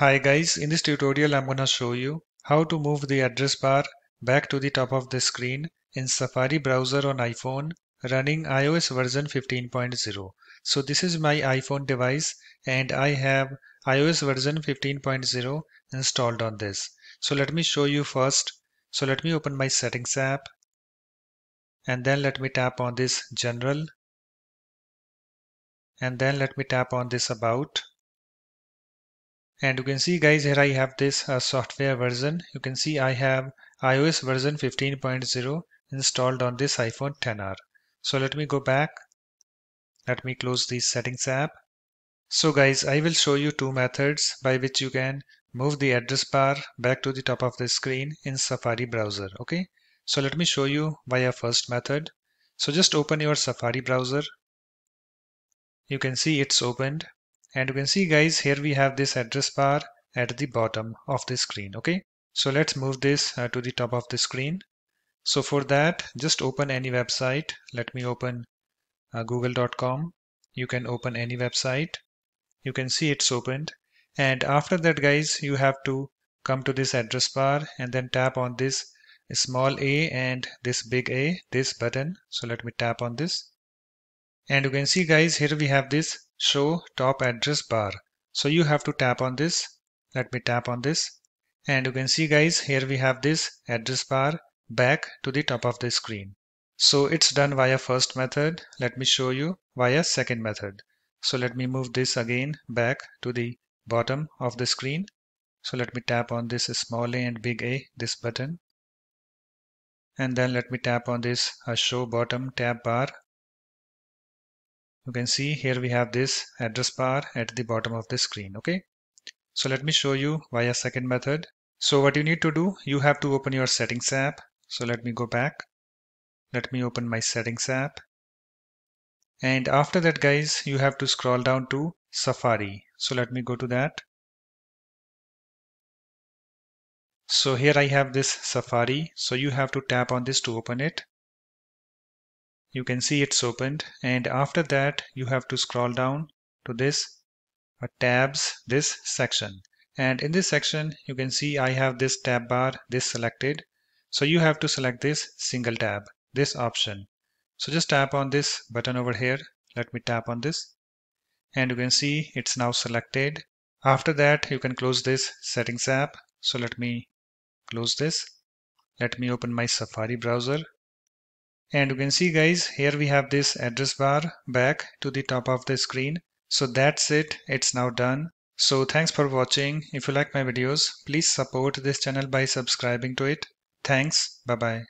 Hi guys, in this tutorial I'm gonna show you how to move the address bar back to the top of the screen in Safari browser on iPhone running iOS version 15.0. So this is my iPhone device and I have iOS version 15.0 installed on this. So let me show you first. So let me open my settings app and then let me tap on this general and then let me tap on this about and you can see guys here I have this uh, software version. You can see I have iOS version 15.0 installed on this iPhone XR so let me go back. Let me close the settings app. So guys I will show you two methods by which you can move the address bar back to the top of the screen in Safari browser okay? So let me show you via first method. So just open your Safari browser. You can see it's opened and you can see guys here we have this address bar at the bottom of the screen okay? So let's move this uh, to the top of the screen. So for that just open any website. Let me open uh, google.com you can open any website. You can see it's opened. And after that guys you have to come to this address bar and then tap on this small a and this big A this button. So let me tap on this. And you can see guys here we have this show top address bar. So you have to tap on this. Let me tap on this. And you can see guys here we have this address bar back to the top of the screen. So it's done via first method. Let me show you via second method. So let me move this again back to the bottom of the screen. So let me tap on this small a and big A this button. And then let me tap on this uh, show bottom tab bar you can see here we have this address bar at the bottom of the screen okay? So let me show you via second method. So what you need to do you have to open your settings app. So let me go back. Let me open my settings app. And after that guys you have to scroll down to Safari. So let me go to that. So here I have this Safari. So you have to tap on this to open it you can see it's opened and after that you have to scroll down to this uh, tabs this section. And in this section you can see I have this tab bar this selected. So you have to select this single tab this option. So just tap on this button over here. Let me tap on this. And you can see it's now selected. After that you can close this settings app. So let me close this. Let me open my Safari browser and you can see guys here we have this address bar back to the top of the screen. So that's it. It's now done. So thanks for watching. If you like my videos please support this channel by subscribing to it. Thanks. Bye bye